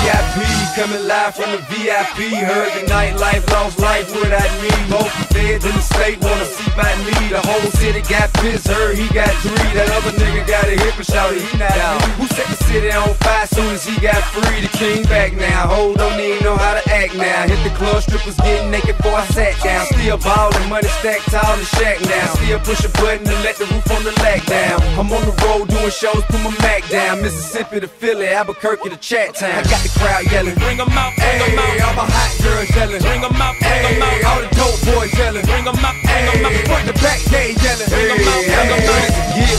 VIP, coming live from the VIP. Heard the nightlife, lost life, what I mean. Both the feds in the state wanna see my me. The whole city got pissed, heard he got three. That other nigga got a hip and shouted, he not out. Who set the city on fire soon as he got free? The king back now, hold on, he know how to act now. Hit the club, strippers getting naked before I sat down. Still ballin', money stacked tall the shack now. Still push a button and let the roof on the lag down. I'm on the road doing shows, put my Mac down. Mississippi to Philly, Albuquerque to Chat Town. I got the crowd yelling. bring Bring 'em out, bring 'em Hey, out. all my hot girls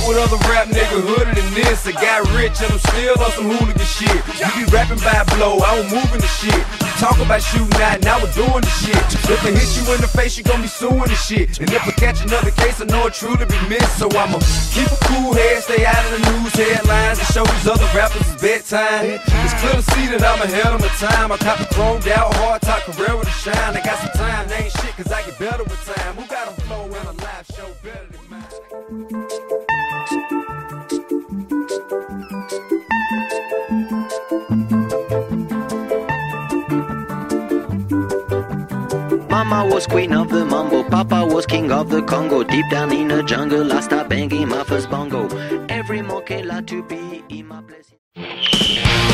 with other rap nigga hooded than this. I got rich and I'm still on some hooligan shit. You be rapping by blow, I don't move in the shit. You talk about shooting out, now we're doing the shit. If I hit you in the face, you gon' be suing the shit. And if I catch another case, I know it truly be missed. So I'ma keep a cool head, stay out of the news headlines, and show these other rappers it's bedtime. It's clear to see that I'm ahead of my time. I cop the chromed down hard top career with a shine. I got some time, they ain't shit, cause I get better with time. Who got a flow and a live show better than mine? Mama was queen of the mambo, Papa was king of the Congo. Deep down in the jungle, I start banging my first bongo. Every monkey like to be in my place.